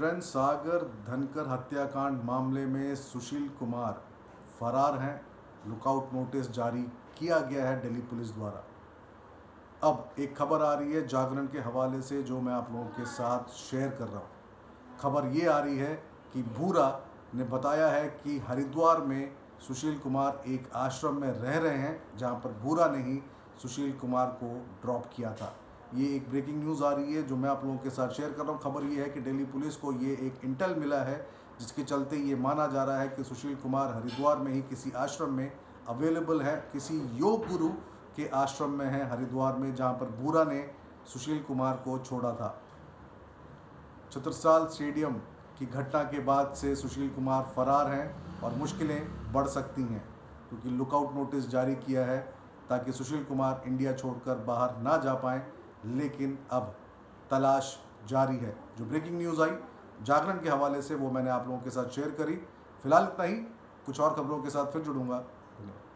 Friend सागर धनकर हत्याकांड मामले में सुशील कुमार फरार हैं। लुकआउट नोटिस जारी किया गया है दिल्ली पुलिस द्वारा। अब एक खबर आ रही है जागरण के हवाले से, जो मैं आप लोगों के साथ शेयर कर रहा हूँ। खबर ये आ रही है कि भूरा ने बताया है कि हरिद्वार में सुशील कुमार एक आश्रम में रह रहे हैं, जहाँ पर भूरा ने ही सुशील कुमार को ड्रॉप किया था। ये एक ब्रेकिंग न्यूज़ आ रही है जो मैं आप लोगों के साथ शेयर कर रहा हूँ। खबर ये है कि दिल्ली पुलिस को ये एक इंटेल मिला है, जिसके चलते ये माना जा रहा है कि सुशील कुमार हरिद्वार में ही किसी आश्रम में अवेलेबल है। किसी योग गुरु के आश्रम में है हरिद्वार में, जहाँ पर बूरा ने सुशील कुमार को छोड़ा था। छत्रसाल स्टेडियम की घटना के बाद से सुशील कुमार फरार हैं और मुश्किलें बढ़ सकती हैं, क्योंकि लुकआउट नोटिस जारी किया है ताकि सुशील कुमार इंडिया छोड़कर बाहर ना जा पाएँ। लेकिन अब तलाश जारी है। जो ब्रेकिंग न्यूज़ आई, जागरण के हवाले से वो मैंने आप लोगों के साथ शेयर करी। फ़िलहाल इतना ही। कुछ और खबरों के साथ फिर जुड़ूँगा। धन्यवाद।